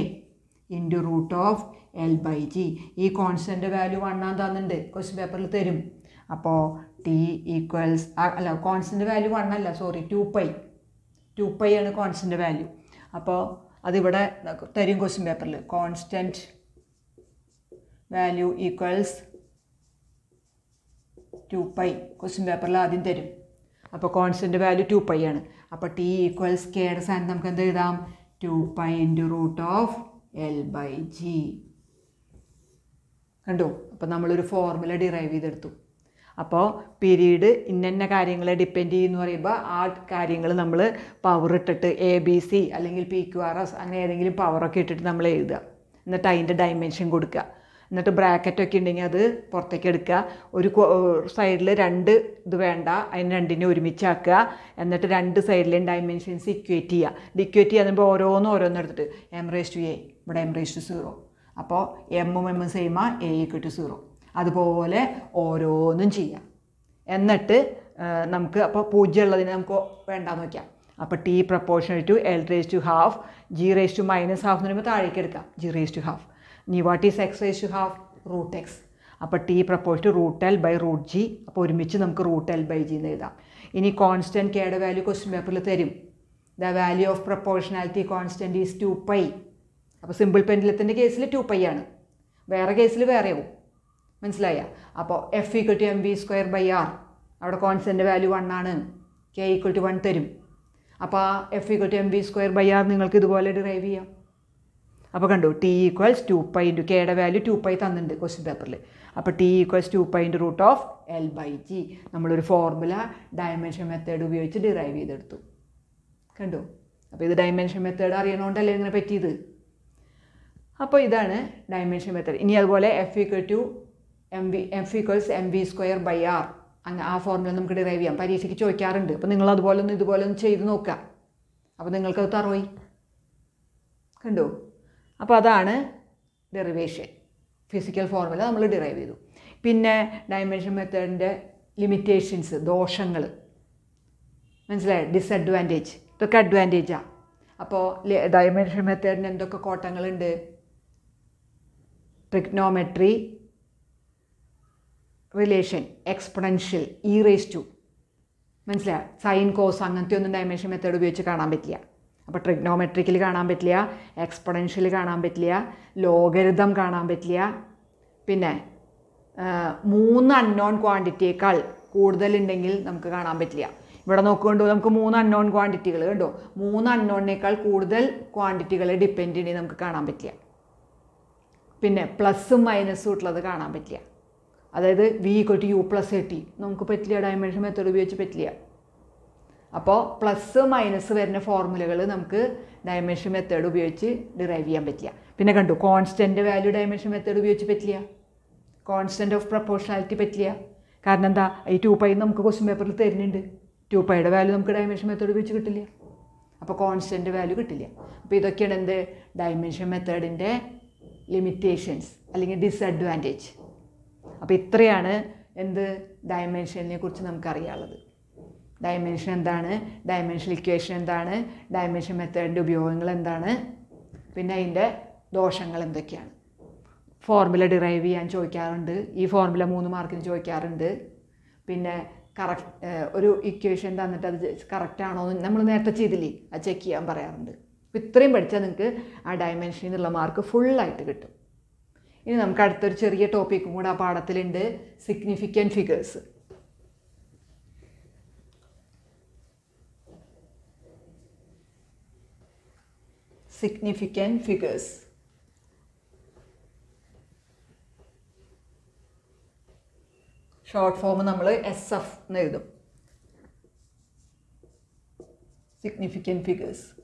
into root of L by G ഈ കോൺസ്റ്റന്റ് വാല്യൂ വണ്ണാൻ തന്നിട്ടുണ്ട് ക്വസ്റ്റ്യൻ പേപ്പറിൽ തരും. അപ്പോൾ ടി ഈക്വൽസ് അല്ല കോൺസ്റ്റന്റ് വാല്യൂ വൺ അല്ല sorry two pi two pi ആണ് കോൺസ്റ്റന്റ് വാല്യൂ അപ്പോൾ അതിവിടെ തരും ക്വസ്റ്റ്യൻ പേപ്പറിൽ constant value equals two pi question പേപ്പറിൽ ആദ്യം തരും. അപ്പോൾ കോൺസ്റ്റന്റ് വാല്യൂ ടു പൈ ആണ്. അപ്പോൾ ടി ഈക്വൽസ് കെയുടെ സ്ഥാനം നമുക്ക് എന്ത് എഴുതാം? Two pi into root of L by G കണ്ടു? അപ്പോൾ നമ്മളൊരു ഫോർമുല ഡിറൈവ് ചെയ്തെടുത്തു. അപ്പോൾ പീരീഡ് ഇന്നന്ന കാര്യങ്ങളെ ഡിപ്പെൻഡ് ചെയ്യുമെന്ന് പറയുമ്പോൾ ആ കാര്യങ്ങൾ നമ്മൾ പവർ ഇട്ടിട്ട് എ ബി സി അല്ലെങ്കിൽ പി ക്യു ആർ എസ് അങ്ങനെ ഏതെങ്കിലും പവറൊക്കെ ഇട്ടിട്ട് നമ്മൾ എഴുതുക എന്നിട്ട് അതിന്റെ ഡയമെൻഷൻ കൊടുക്കുക. എന്നിട്ട് ബ്രാക്കറ്റൊക്കെ ഉണ്ടെങ്കിൽ അത് പുറത്തേക്ക് എടുക്കുക. ഒരു സൈഡിൽ രണ്ട് ഇത് വേണ്ട. അതിന് രണ്ടിനെ ഒരുമിച്ചാക്കുക. എന്നിട്ട് രണ്ട് സൈഡിലെയും ഡയമെൻഷൻസ് ഇക്വേറ്റ് ചെയ്യുക. ഡിക്വേറ്റ് ചെയ്യുക ചെയ്യുമ്പോൾ ഓരോന്നും ഓരോന്നും എടുത്തിട്ട് എം റേസ് ടു എ ഇവിടെ എം റേസ് ടു സീറോ അപ്പോൾ എമ്മും എമ്മും സെയിമാ എ ഈക്വൽ ടു സീറോ അതുപോലെ ഓരോന്നും ചെയ്യാം എന്നിട്ട് നമുക്ക് അപ്പോൾ പൂജ്യം ഉള്ളതിന് നമുക്ക് വേണ്ടാന്ന് വയ്ക്കാം അപ്പോൾ T proportional to L raise to half G raise to minus half എന്ന് പറയുമ്പോൾ താഴേക്ക് എടുക്കാം. ജി റേസ് ടു ഹാഫ് ഇനി what is X to half root X അപ്പോൾ T propose to root L by root G അപ്പോൾ ഒരുമിച്ച് നമുക്ക് root L by G എന്ന് എഴുതാം. ഇനി കോൺസ്റ്റന്റ് കെയുടെ വാല്യൂ ക്വസ്റ്റ്യൻ പേപ്പറിൽ തരും. The value of proportionality constant is two pi അപ്പോൾ സിമ്പിൾ പെൻഡിലത്തിന്റെ കേസിൽ ടു പൈ ആണ്. വേറെ കേസിൽ വേറെയാവും മനസ്സിലായ? അപ്പോൾ F equal to M V square by R അവിടെ കോൺസ്റ്റന്റ് വാല്യൂ വൺ ആണ്. കെ ഈക്വൽ ടു വൺ തരും. അപ്പോൾ ആ F equal to M V square by R നിങ്ങൾക്ക് ഇതുപോലെ ഡിറൈവ് ചെയ്യാം. അപ്പോൾ കണ്ടു T equals two pi into കെയുടെ വാല്യൂ ടു പൈ തന്നിട്ടുണ്ട് ക്വസ്റ്റ്യൻ പേപ്പറിൽ അപ്പോൾ T equals two pi into root of L by G നമ്മളൊരു ഫോർമുല ഡയമെൻഷൻ മെത്തേഡ് ഉപയോഗിച്ച് ഡിറൈവ് ചെയ്തെടുത്തു. കണ്ടു? അപ്പോൾ ഇത് ഡയമെൻഷൻ മെത്തേഡ് അറിയണോണ്ടല്ലേ ഇങ്ങനെ പറ്റിയത്? അപ്പോൾ ഇതാണ് ഡയമെൻഷൻ മെത്തേഡ് ഇനി അതുപോലെ F equal to M V F equals M V square by R അങ്ങനെ ആ ഫോർമുല നമുക്ക് ഡിറൈവ് ചെയ്യാം. പരീക്ഷയ്ക്ക് ചോദിക്കാറുണ്ട്. അപ്പോൾ നിങ്ങൾ അതുപോലെ ഒന്ന് ഇതുപോലെ ഒന്ന് ചെയ്ത് നോക്കുക. അപ്പോൾ നിങ്ങൾക്കത് തറോയി. കണ്ടു? അപ്പോൾ അതാണ് ഡെറിവേഷൻ ഫിസിക്കൽ ഫോർമുല നമ്മൾ ഡിറൈവ് ചെയ്തു. പിന്നെ ഡയമെൻഷൻ മെത്തേഡിന്റെ ലിമിറ്റേഷൻസ് ദോഷങ്ങൾ. മനസ്സിലായി? ഡിസഡ്വാന്റേജ് ഇതൊക്കെ അഡ്വാന്റേജാണ് അപ്പോൾ ഡയമെൻഷൻ മെത്തേഡിന് എന്തൊക്കെ കോട്ടങ്ങളുണ്ട്? Trigonometry relation exponential E raise to മനസ്സിലായി? സൈൻ കോസ് അങ്ങനത്തെ ഒന്നും ഡയമെൻഷൻ മെത്തേഡ് ഉപയോഗിച്ച് കാണാൻ പറ്റില്ല. അപ്പോൾ ട്രിഗ്നോമെട്രിക്കിൽ കാണാൻ പറ്റില്ല എക്സ്പൊണൻഷ്യൽ കാണാൻ പറ്റില്ല ലോഗരിതം കാണാൻ പറ്റില്ല. പിന്നെ മൂന്ന് അൺനോൺ ക്വാണ്ടിറ്റിയേക്കാൾ കൂടുതലുണ്ടെങ്കിൽ നമുക്ക് കാണാൻ പറ്റില്ല. ഇവിടെ നോക്കുകൊണ്ടു നമുക്ക് മൂന്ന് അൺനോൺ ക്വാണ്ടിറ്റികൾ കണ്ടോ? മൂന്ന് അൺനോണിനേക്കാൾ കൂടുതൽ ക്വാണ്ടിറ്റികൾ ഡിപ്പെൻഡ് ചെയ്യുന്നത് നമുക്ക് കാണാൻ പറ്റില്ല. പിന്നെ പ്ലസ്സും മൈനസും ഉള്ളത് കാണാൻ പറ്റില്ല. അതായത് V equal to U plus A T നമുക്ക് പറ്റില്ല ഡയമെൻഷൻ മെത്തേഡ് ഉപയോഗിച്ച് പറ്റില്ല? അപ്പോൾ പ്ലസ് മൈനസ് വരുന്ന ഫോർമുലകൾ നമുക്ക് ഡയമെൻഷൻ മെത്തേഡ് ഉപയോഗിച്ച് ഡിറൈവ് ചെയ്യാൻ പറ്റില്ല പിന്നെ കണ്ടു കോൺസ്റ്റന്റ് വാല്യൂ ഡയമെൻഷൻ മെത്തേഡ് ഉപയോഗിച്ച് പറ്റില്ല കോൺസ്റ്റന്റ് ഓഫ് പ്രപ്പോർഷണാലിറ്റി പറ്റില്ല കാരണം എന്താ ഈ ടു പൈ നമുക്ക് ക്വസ്റ്റ്യൻ പേപ്പറിൽ തരുന്നുണ്ട്. ടു പൈയുടെ വാല്യൂ നമുക്ക് ഡയമെൻഷൻ മെത്തേഡ് ഉപയോഗിച്ച് കിട്ടില്ല. അപ്പോൾ കോൺസ്റ്റന്റ് വാല്യൂ കിട്ടില്ല. അപ്പോൾ ഇതൊക്കെയാണ് എന്ത്? ഡയമെൻഷൻ മെത്തേഡിന്റെ ലിമിറ്റേഷൻസ് അല്ലെങ്കിൽ ഡിസഡ്വാന്റേജ് അപ്പോൾ ഇത്രയാണ് എന്ത്? ഡയമെൻഷനെ കുറിച്ച് നമുക്കറിയാനുള്ളത് ഡയമെൻഷൻ എന്താണ്? ഡയമെൻഷൻ ഇക്വേഷൻ എന്താണ്? ഡയമെൻഷൻ മെത്തേഡിന്റെ ഉപയോഗങ്ങൾ എന്താണ്? പിന്നെ അതിന്റെ ദോഷങ്ങൾ എന്തൊക്കെയാണ്? ഫോർമുല ഡിറൈവ് ചെയ്യാൻ ചോദിക്കാറുണ്ട്. ഈ ഫോർമുല മൂന്ന് മാർക്കിന് ചോദിക്കാറുണ്ട്. പിന്നെ കറക്റ്റ് ഒരു ഇക്വേഷൻ തന്നിട്ട് അത് കറക്റ്റാണോ എന്ന് നമ്മൾ നേരത്തെ ചെയ്തില്ലേ? അത് ചെക്ക് ചെയ്യാൻ പറയാറുണ്ട്. അപ്പോൾ ഇത്രയും പഠിച്ചാൽ നിങ്ങൾക്ക് ആ ഡയമെൻഷനിൽ നിന്നുള്ള മാർക്ക് ഫുള്ളായിട്ട് കിട്ടും. ഇനി നമുക്ക് അടുത്തൊരു ചെറിയ ടോപ്പിക്കും കൂടെ ആ പാഠത്തിലുണ്ട്. Significant figures significant figures short form നമ്മൾ എസ് എഫ് എന്ന് എഴുതും. സിഗ്നിഫിക്കന്റ് ഫിഗേഴ്സ്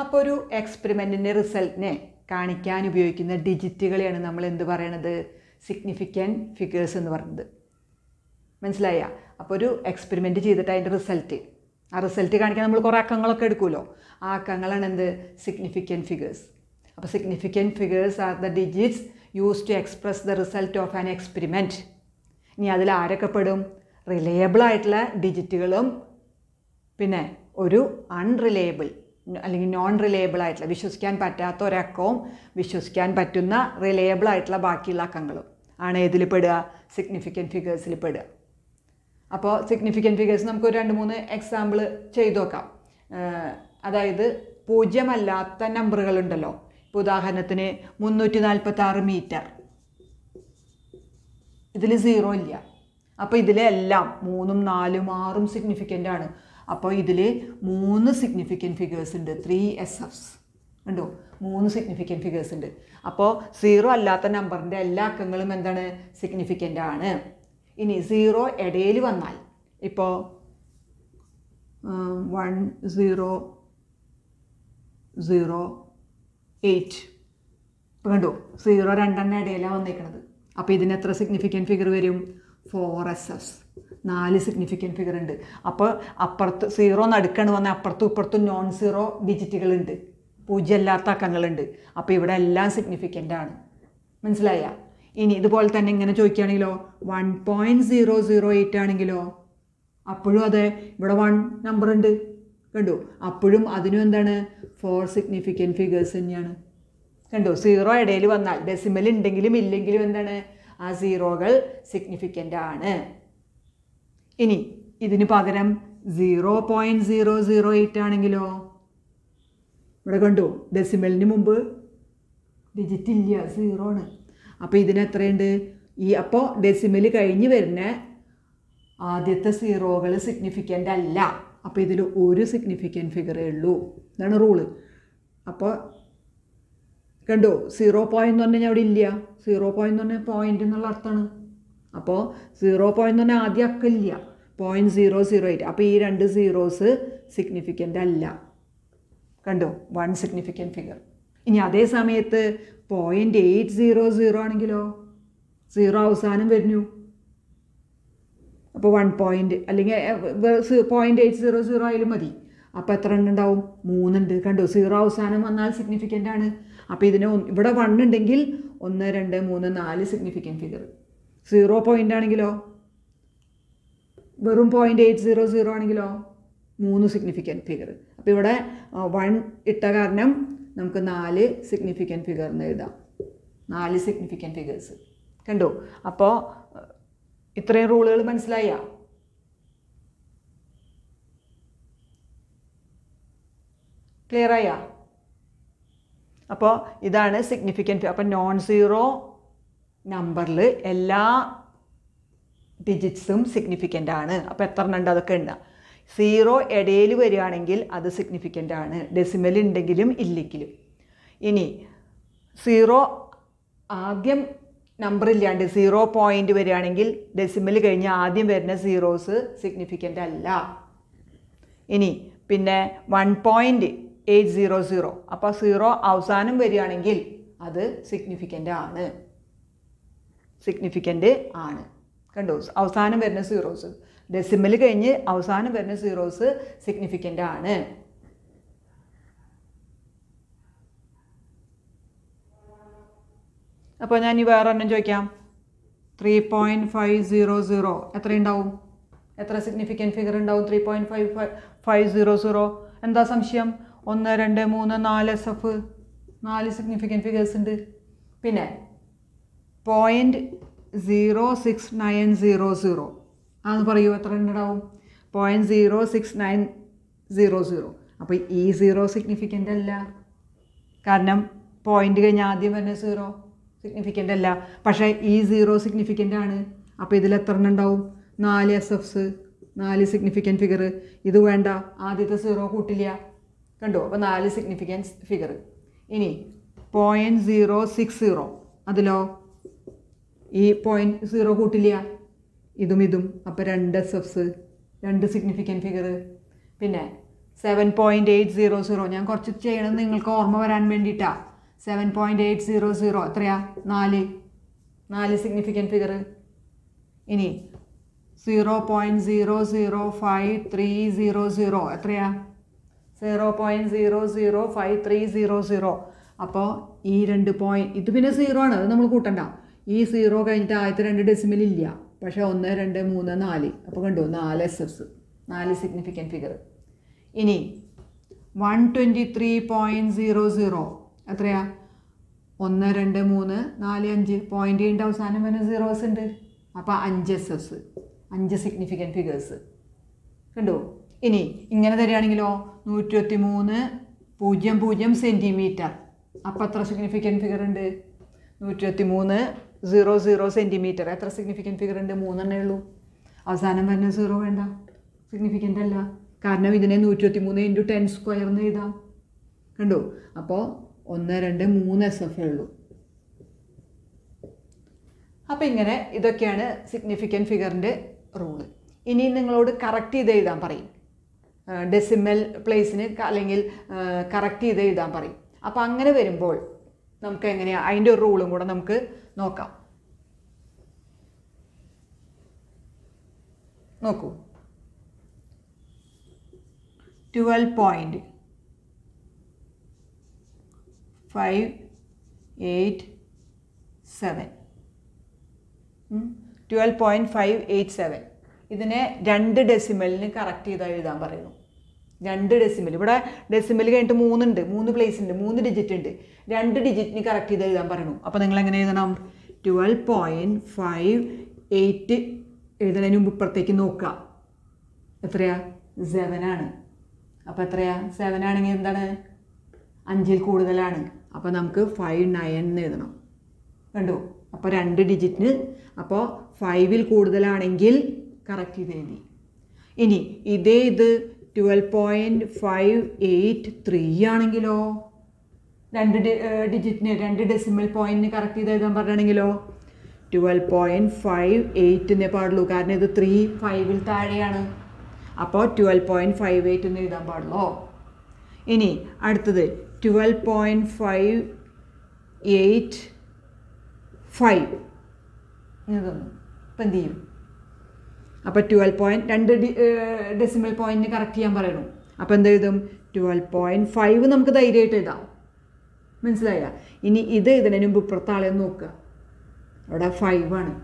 അപ്പോൾ ഒരു എക്സ്പെരിമെന്റിന്റെ റിസൾട്ടിനെ കാണിക്കാൻ ഉപയോഗിക്കുന്ന ഡിജിറ്റുകളെയാണ് നമ്മൾ എന്ത് പറയണത്? സിഗ്നിഫിക്കന്റ് ഫിഗേഴ്സ് എന്ന് പറയുന്നത് മനസ്സിലായ? അപ്പോൾ ഒരു എക്സ്പെരിമെന്റ് ചെയ്തിട്ട് അതിന്റെ റിസൾട്ട് ആ റിസൾട്ട് കാണിക്കാൻ നമ്മൾ കുറേ അക്കങ്ങളൊക്കെ എടുക്കുമല്ലോ ആ അക്കങ്ങളാണ് എന്ത്? സിഗ്നിഫിക്കന്റ് ഫിഗേഴ്സ് അപ്പോൾ significant figures are the digits use to express the result of an experiment ഇനി അതിൽ ആരൊക്കെ പെടും? റിലയബിൾ ആയിട്ടുള്ള ഡിജിറ്റുകളും പിന്നെ ഒരു അൺറിലയബിൾ അല്ലെങ്കിൽ നോൺ റിലയബിൾ ആയിട്ടുള്ള വിശ്വസിക്കാൻ പറ്റാത്ത ഒരക്കവും വിശ്വസിക്കാൻ പറ്റുന്ന റിലയബിൾ ആയിട്ടുള്ള ബാക്കിയുള്ള അക്കങ്ങളും ആണ് ഏതിൽ പെടുക? സിഗ്നിഫിക്കന്റ് ഫിഗേഴ്സിൽ പെടുക. അപ്പോൾ സിഗ്നിഫിക്കന്റ് ഫിഗേഴ്സ് നമുക്ക് ഒരു രണ്ട് മൂന്ന് എക്സാമ്പിൾ ചെയ്തു നോക്കാം അതായത് പൂജ്യമല്ലാത്ത നമ്പറുകളുണ്ടല്ലോ ഇപ്പോൾ ഉദാഹരണത്തിന് മുന്നൂറ്റി നാൽപ്പത്തി ആറ് മീറ്റർ ഇതിൽ സീറോ ഇല്ല അപ്പോൾ ഇതിലെല്ലാം മൂന്നും നാലും ആറും സിഗ്നിഫിക്കന്റ് ആണ്. അപ്പോൾ ഇതിൽ മൂന്ന് സിഗ്നിഫിക്കന്റ് ഫിഗേഴ്സ് ഉണ്ട്. ത്രീ എസ് എഫ്സ് ഉണ്ടോ മൂന്ന് സിഗ്നിഫിക്കന്റ് ഫിഗേഴ്സ് ഉണ്ട്. അപ്പോൾ സീറോ അല്ലാത്ത നമ്പറിന്റെ എല്ലാ അക്കങ്ങളും എന്താണ്? സിഗ്നിഫിക്കന്റ് ആണ്. ഇനി സീറോ ഇടയിൽ വന്നാൽ. ഇപ്പോൾ വൺ സീറോ സീറോ എയ്റ്റ് ഇപ്പോൾ കണ്ടു സീറോ രണ്ടെണ്ണം ഇടയിലാണ് വന്നേക്കണത്. അപ്പോൾ ഇതിന് എത്ര സിഗ്നിഫിക്കന്റ് ഫിഗർ വരും? ഫോർ എസ് എസ് നാല് സിഗ്നിഫിക്കന്റ് ഫിഗർ ഉണ്ട്. അപ്പോൾ അപ്പുറത്ത് സീറോ നടുക്കാണ് വന്നാൽ അപ്പുറത്തും ഇപ്പുറത്തും നോൺ സീറോ ഡിജിറ്റുകളുണ്ട് പൂജ്യമല്ലാത്ത അക്കങ്ങളുണ്ട്. അപ്പോൾ ഇവിടെ എല്ലാം സിഗ്നിഫിക്കന്റ് ആണ്. മനസ്സിലായ? ഇനി ഇതുപോലെ തന്നെ ഇങ്ങനെ ചോദിക്കുകയാണെങ്കിലോ? One point zero zero eight ആണെങ്കിലോ? അപ്പോഴും അതെ ഇവിടെ വൺ നമ്പർ ഉണ്ട്. കണ്ടു? അപ്പോഴും അതിനും എന്താണ്? ഫോർ സിഗ്നിഫിക്കന്റ് ഫിഗേഴ്സ് തന്നെയാണ്. കണ്ടു? സീറോ ഇടയിൽ വന്നാൽ ഡെസിമൽ ഉണ്ടെങ്കിലും ഇല്ലെങ്കിലും എന്താണ്? ആ സീറോകൾ സിഗ്നിഫിക്കന്റ് ആണ്. ഇനി ഇതിന് പകരം zero point zero zero eight ആണെങ്കിലോ? ഇവിടെ കണ്ടു? ഡെസിമലിന് മുമ്പ് ഡിജിറ്റ് ഇല്ല സീറോ ആണ്. അപ്പോൾ ഇതിന് എത്രയുണ്ട് ഈ അപ്പോൾ ഡെസിമൽ കഴിഞ്ഞ് വരുന്ന ആദ്യത്തെ സീറോകൾ സിഗ്നിഫിക്കന്റ് അല്ല. അപ്പോൾ ഇതിൽ ഒരു സിഗ്നിഫിക്കന്റ് ഫിഗറേ ഉള്ളൂ. എന്നാണ് റൂൾ അപ്പോൾ കണ്ടോ? സീറോ പോയിന്റ് എന്ന് പറഞ്ഞാൽ അവിടെ ഇല്ല. സീറോ പോയിന്റ് എന്ന് പറഞ്ഞാൽ പോയിന്റ് എന്നുള്ള അർത്ഥമാണ്. അപ്പോൾ സീറോ പോയിന്റ് എന്ന് പറഞ്ഞാൽ ആദ്യം അക്ക ഇല്ല. പോയിന്റ് സീറോ സീറോ എയ്റ്റ് അപ്പോൾ ഈ രണ്ട് സീറോസ് സിഗ്നിഫിക്കന്റ് അല്ല. കണ്ടോ? വൺ സിഗ്നിഫിക്കന്റ് ഫിഗർ ഇനി അതേ സമയത്ത് പോയിന്റ് എയ്റ്റ് സീറോ സീറോ ആണെങ്കിലോ? സീറോ അവസാനം വരുന്നു. അപ്പോൾ വൺ പോയിന്റ് അല്ലെങ്കിൽ പോയിന്റ് എയ്റ്റ് സീറോ സീറോ ആയാലും മതി. അപ്പോൾ എത്ര എണ്ണം ഉണ്ടാവും? മൂന്നുണ്ട്. കണ്ടോ? സീറോ അവസാനം വന്നാൽ സിഗ്നിഫിക്കന്റ് ആണ്. അപ്പോൾ ഇതിന് ഇവിടെ വൺ ഉണ്ടെങ്കിൽ ഒന്ന് രണ്ട് മൂന്ന് നാല് സിഗ്നിഫിക്കന്റ് ഫിഗർ സീറോ പോയിന്റ് ആണെങ്കിലോ? വെറും പോയിന്റ് എയ്റ്റ് സീറോ സീറോ ആണെങ്കിലോ? മൂന്ന് സിഗ്നിഫിക്കന്റ് ഫിഗർ അപ്പോൾ ഇവിടെ വൺ ഇട്ട കാരണം നമുക്ക് നാല് സിഗ്നിഫിക്കന്റ് ഫിഗർ എന്ന് എഴുതാം. നാല് സിഗ്നിഫിക്കന്റ് ഫിഗേഴ്സ് കണ്ടോ? അപ്പോൾ ഇത്രയും റൂളുകൾ മനസ്സിലായ? ക്ലിയർ ആയ? അപ്പോൾ ഇതാണ് സിഗ്നിഫിക്കന്റ് അപ്പോൾ നോൺ സീറോ നമ്പറിൽ എല്ലാ ഡിജിറ്റ്സും സിഗ്നിഫിക്കന്റ് ആണ്. അപ്പോൾ എത്ര ഉണ്ട്? അതൊക്കെ ഉണ്ട് സീറോ ഇടയിൽ വരികയാണെങ്കിൽ അത് സിഗ്നിഫിക്കന്റ് ആണ്. ഡെസിമൽ ഉണ്ടെങ്കിലും ഇല്ലെങ്കിലും. ഇനി സീറോ ആദ്യം നമ്പർ ഇല്ലാണ്ട് സീറോ പോയിന്റ് വരികയാണെങ്കിൽ ഡെസിമൽ കഴിഞ്ഞ് ആദ്യം വരുന്ന സീറോസ് സിഗ്നിഫിക്കന്റ് അല്ല. ഇനി പിന്നെ one point eight zero zero അപ്പോൾ സീറോ അവസാനം വരികയാണെങ്കിൽ അത് സിഗ്നിഫിക്കന്റ് ആണ്. സിഗ്നിഫിക്കന്റ് ആണ്. കണ്ടോ? അവസാനം വരുന്ന സീറോസ് ഡെസിമൽ കഴിഞ്ഞ് അവസാനം വരുന്ന സീറോസ് സിഗ്നിഫിക്കന്റ് ആണ്. അപ്പോൾ ഞാൻ ഈ വേറെ എണ്ണം ചോദിക്കാം. Three point five zero zero എത്രയുണ്ടാവും എത്ര സിഗ്നിഫിക്കന്റ് ഫിഗർ ഉണ്ടാവും? Three point five five zero zero എന്താ സംശയം? ഒന്ന് രണ്ട് മൂന്ന് നാല് എസ് എഫ് നാല് സിഗ്നിഫിക്കന്റ് ഫിഗേഴ്സ് ഉണ്ട്. പിന്നെ point zero six nine zero zero അതൊന്ന് പറയൂ എത്ര ഉണ്ടാവും point zero six nine zero zero അപ്പോൾ ഈ സീറോ സിഗ്നിഫിക്കന്റ് അല്ല. കാരണം പോയിന്റ് കഴിഞ്ഞ് ആദ്യം വരുന്ന സീറോ സിഗ്നിഫിക്കന്റ് അല്ല. പക്ഷേ ഈ സീറോ സിഗ്നിഫിക്കന്റ് ആണ്. അപ്പോൾ ഇതിൽ എത്ര ഉണ്ടാവും? നാല് എസ് എഫ്സ് നാല് സിഗ്നിഫിക്കന്റ് ഫിഗർ ഇത് വേണ്ട. ആദ്യത്തെ സീറോ കൂട്ടില്ല. കണ്ടോ? അപ്പോൾ നാല് സിഗ്നിഫിക്കൻസ് ഫിഗർ ഇനി പോയിന്റ് സീറോ സിക്സ് സീറോ അതിലോ? ഈ പോയിന്റ് സീറോ കൂട്ടില്ല. ഇതും ഇതും. അപ്പോൾ രണ്ട് എസ് എഫ്സ് രണ്ട് സിഗ്നിഫിക്കന്റ് ഫിഗർ പിന്നെ seven point eight zero zero ഞാൻ കുറച്ച് ചെയ്യണം നിങ്ങൾക്ക് ഓർമ്മ വരാൻ വേണ്ടിയിട്ടാണ് seven point eight zero zero എത്രയാ? നാല്. നാല് സിഗ്നിഫിക്കന്റ് ഫിഗർ ഇനി zero point zero zero five three zero zero എത്രയാ? Zero point zero zero five three zero zero അപ്പോൾ ഈ രണ്ട് പോയിന്റ് ഇത് പിന്നെ സീറോ ആണ്. അത് നമ്മൾ കൂട്ടണ്ട. ഈ സീറോ കഴിഞ്ഞിട്ട് ആദ്യത്തെ രണ്ട് ഡെസിമൽ ഇല്ല. പക്ഷേ ഒന്ന് രണ്ട് മൂന്ന് നാല്. അപ്പോൾ കണ്ടു നാല് എസ് എസ് നാല് സിഗ്നിഫിക്കന്റ് ഫിഗർ ഇനി one twenty three point zero zero എത്രയാ? ഒന്ന് രണ്ട് മൂന്ന് നാല് അഞ്ച്. പോയിന്റ് കഴിഞ്ഞിട്ട് അവസാനം വരുന്ന സീറോസ് ഉണ്ട്. അപ്പോൾ അഞ്ച് എസ് എസ് അഞ്ച് സിഗ്നിഫിക്കന്റ് ഫിഗേഴ്സ് കണ്ടു? ഇനി ഇങ്ങനെ തരികയാണെങ്കിലോ? നൂറ്റി മൂന്ന് പൂജ്യം പൂജ്യം സെന്റിമീറ്റർ അപ്പോൾ എത്ര സിഗ്നിഫിക്കന്റ് ഫിഗർ ഉണ്ട്? നൂറ്റി മൂന്ന് സീറോ സീറോ സെന്റിമീറ്റർ എത്ര സിഗ്നിഫിക്കന്റ് ഫിഗർ ഉണ്ട്? മൂന്നെണ്ണേ ഉള്ളൂ. അവസാനം വരുന്ന സീറോ വേണ്ട. സിഗ്നിഫിക്കന്റ് അല്ല. കാരണം ഇതിനെ നൂറ്റി മൂന്ന് ഇന്റു ടെൻ സ്ക്വയർ എന്ന് എഴുതാം. കണ്ടോ? അപ്പോൾ ഒന്ന് രണ്ട് മൂന്ന് എസ് എഫ് ഉള്ളൂ. അപ്പോൾ ഇങ്ങനെ ഇതൊക്കെയാണ് സിഗ്നിഫിക്കന്റ് ഫിഗറിന്റെ റൂൾ ഇനി നിങ്ങളോട് കറക്റ്റ് ചെയ്ത് എഴുതാൻ പറയും. ഡെസിമൽ പ്ലേസിന് അല്ലെങ്കിൽ കറക്റ്റ് ചെയ്ത് എഴുതാൻ പറയും. അപ്പോൾ അങ്ങനെ വരുമ്പോൾ നമുക്ക് എങ്ങനെയാണ് അതിന്റെ ഒരു റൂളും കൂടെ നമുക്ക് നോക്കാം. നോക്കൂ. Twelve point five eight seven. Twelve point five eight seven. ഇതിനെ രണ്ട് ഡെസിമലിന് കറക്റ്റ് ചെയ്താൽ എഴുതാൻ പറയുന്നു. രണ്ട് ഡെസിമൽ ഇവിടെ ഡെസിമൽ കഴിഞ്ഞിട്ട് മൂന്നുണ്ട്. മൂന്ന് പ്ലേസ് ഉണ്ട്. മൂന്ന് ഡിജിറ്റ് ഉണ്ട്. രണ്ട് ഡിജിറ്റിന് കറക്റ്റ് ചെയ്ത് എഴുതാൻ പറയണു. അപ്പോൾ നിങ്ങൾ എങ്ങനെ എഴുതണം? ട്വൽവ് പോയിന്റ് ഫൈവ് എയ്റ്റ് എഴുതുന്നതിന് മുമ്പ് ഇപ്പുറത്തേക്ക് നോക്കുക. എത്രയാ? സെവനാണ് അപ്പോൾ എത്രയാ? സെവൻ ആണെങ്കിൽ എന്താണ്? അഞ്ചിൽ കൂടുതലാണ്. അപ്പോൾ നമുക്ക് ഫൈവ് നയൻ എന്ന് എഴുതണം. കണ്ടോ? അപ്പോൾ രണ്ട് ഡിജിറ്റിന് അപ്പോൾ ഫൈവിൽ കൂടുതലാണെങ്കിൽ കറക്റ്റ് ചെയ്ത് എഴുതി. ഇനി ഇതേ ഇത് twelve point five eight three ആണെങ്കിലോ? രണ്ട് ഡിജിറ്റിന് രണ്ട് ഡെസിമൽ പോയിന്റിന് കറക്റ്റ് ചെയ്ത് എഴുതാൻ പറഞ്ഞാണെങ്കിലോ? ട്വൽവ് പോയിന്റ് ഫൈവ് എയ്റ്റിനെ പാടുള്ളൂ. കാരണം ഇത് ത്രീ ഫൈവിൽ താഴെയാണ്. അപ്പോൾ ട്വൽവ് പോയിന്റ് ഫൈവ് എയ്റ്റ് എന്ന് എഴുതാൻ പാടുള്ളൂ. ഇനി അടുത്തത് twelve point five eight five ഇപ്പം എന്ത് ചെയ്യും? അപ്പോൾ ട്വൽവ് പോയിന്റ് രണ്ട് ഡെസിമൽ പോയിന്റിന് കറക്റ്റ് ചെയ്യാൻ പറയണു. അപ്പോൾ എന്ത് എഴുതും? ട്വൽവ് പോയിന്റ് ഫൈവ് നമുക്ക് ധൈര്യമായിട്ട് എഴുതാം. മനസ്സിലായ? ഇനി ഇത് ഇതിനു മുമ്പ് ഇപ്പുറത്തെ നോക്കുക. അവിടെ ഫൈവ് ആണ്.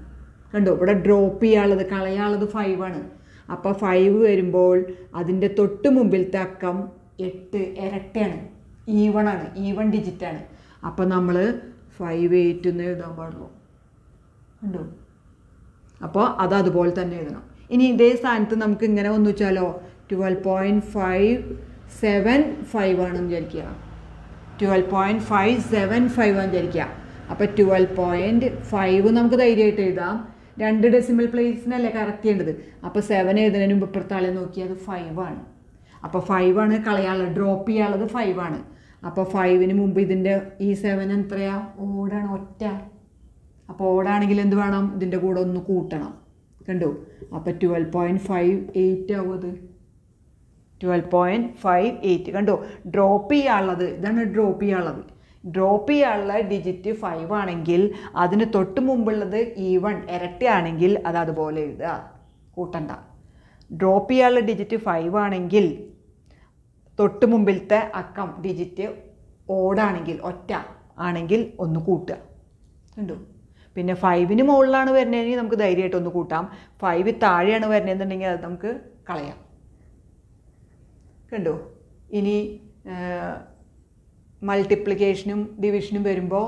കണ്ടോ? ഇവിടെ ഡ്രോപ്പ് ചെയ്യാനുള്ളത് കളയാനുള്ളത് ഫൈവ് ആണ്. അപ്പോൾ ഫൈവ് വരുമ്പോൾ അതിന്റെ തൊട്ട് മുമ്പിലത്തെ അക്കം എട്ട് ഇരട്ടയാണ്. ഈവൺ ആണ്. ഈവൺ ആണ്. അപ്പോൾ നമ്മൾ ഫൈവ് എയ്റ്റ് എന്ന് എഴുതാൻ പാടുള്ളൂ. കണ്ടോ? അപ്പോൾ അത് അതുപോലെ തന്നെ എഴുതണം. ഇനി ഇതേ സ്ഥാനത്ത് നമുക്ക് ഇങ്ങനെ ഒന്ന് വെച്ചാലോ? Twelve point five seven five ആണെന്ന് വിചാരിക്കുക. Twelve point five seven five ആണെന്ന് വിചാരിക്കുക. അപ്പോൾ ട്വൽവ് പോയിന്റ് ഫൈവ് നമുക്ക് ധൈര്യമായിട്ട് എഴുതാം. രണ്ട് ഡെസിമൽ പ്ലേസിനല്ലേ കറക്റ്റ് ചെയ്യേണ്ടത്? അപ്പോൾ സെവൻ എഴുതുന്നതിന് മുമ്പ് ഇപ്പുറത്താളെ നോക്കി അത് ഫൈവ് ആണ്. അപ്പോൾ ഫൈവ് ആണ് കളയാനുള്ളത് ഡ്രോപ്പ് ചെയ്യാനുള്ളത് ഫൈവ് ആണ്. അപ്പോൾ ഫൈവിന് മുമ്പ് ഇതിന്റെ ഈ സെവൻ എത്രയാ? ഓടാണ് ഒറ്റ. അപ്പോൾ ഓടാണെങ്കിൽ എന്ത് വേണം? ഇതിന്റെ കൂടെ ഒന്ന് കൂട്ടണം. കണ്ടു. അപ്പോൾ ട്വൽവ് പോയിന്റ് ഫൈവ് എയ്റ്റ് ആവും അത്. ട്വൽവ് പോയിന്റ് ഫൈവ് എയ്റ്റ് കണ്ടോ. ഡ്രോപ്പ് ചെയ്യാനുള്ളത് ഇതാണ് ഡ്രോപ്പ് ചെയ്യാനുള്ളത്. ഡ്രോപ്പ് ചെയ്യാനുള്ള ഡിജിറ്റ് ഫൈവ് ആണെങ്കിൽ അതിന് തൊട്ട് മുമ്പുള്ളത് ഈവൺ ഇരട്ടയാണെങ്കിൽ അത് അതുപോലെ എഴുതുക. കൂട്ടണ്ട. ഡ്രോപ്പ് ചെയ്യാനുള്ള ഡിജിറ്റ് ഫൈവ് ആണെങ്കിൽ തൊട്ട് മുമ്പിലത്തെ അക്കം ഡിജിറ്റ് ഓടാണെങ്കിൽ ഒറ്റ ആണെങ്കിൽ ഒന്ന് കൂട്ടുക. കണ്ടു? പിന്നെ ഫൈവിന് മുകളിലാണ് വരുന്നതെങ്കിൽ നമുക്ക് ധൈര്യമായിട്ട് ഒന്ന് കൂട്ടാം. ഫൈവ് താഴെയാണ് വരുന്നതെന്നുണ്ടെങ്കിൽ അത് നമുക്ക് കളയാം. കണ്ടോ? ഇനി മൾട്ടിപ്ലിക്കേഷനും ഡിവിഷനും വരുമ്പോൾ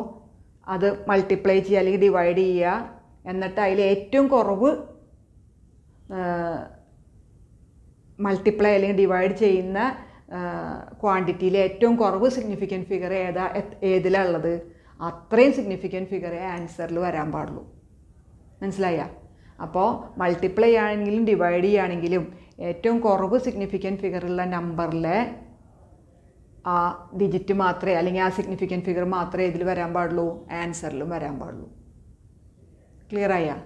അത് മൾട്ടിപ്ലൈ ചെയ്യുക അല്ലെങ്കിൽ ഡിവൈഡ് ചെയ്യുക. എന്നിട്ട് അതിൽ ഏറ്റവും കുറവ് മൾട്ടിപ്ലൈ അല്ലെങ്കിൽ ഡിവൈഡ് ചെയ്യുന്ന ക്വാണ്ടിറ്റിയിൽ ഏറ്റവും കുറവ് സിഗ്നിഫിക്കന്റ് ഫിഗർ ഏതാ? ഏതിലാണ് ഉള്ളത്? അത്രയും സിഗ്നിഫിക്കന്റ് ഫിഗറേ ആൻസറിൽ വരാൻ പാടുള്ളൂ. മനസ്സിലായ? അപ്പോൾ മൾട്ടിപ്ലൈ ആണെങ്കിലും ഡിവൈഡ് ചെയ്യുകയാണെങ്കിലും ഏറ്റവും കുറവ് സിഗ്നിഫിക്കന്റ് ഫിഗറുള്ള നമ്പറിലെ ആ ഡിജിറ്റ് മാത്രമേ അല്ലെങ്കിൽ ആ സിഗ്നിഫിക്കന്റ് ഫിഗർ മാത്രമേ ഇതിൽ വരാൻ പാടുള്ളൂ ആൻസറിലും വരാൻ പാടുള്ളൂ. ക്ലിയർ ആയാ?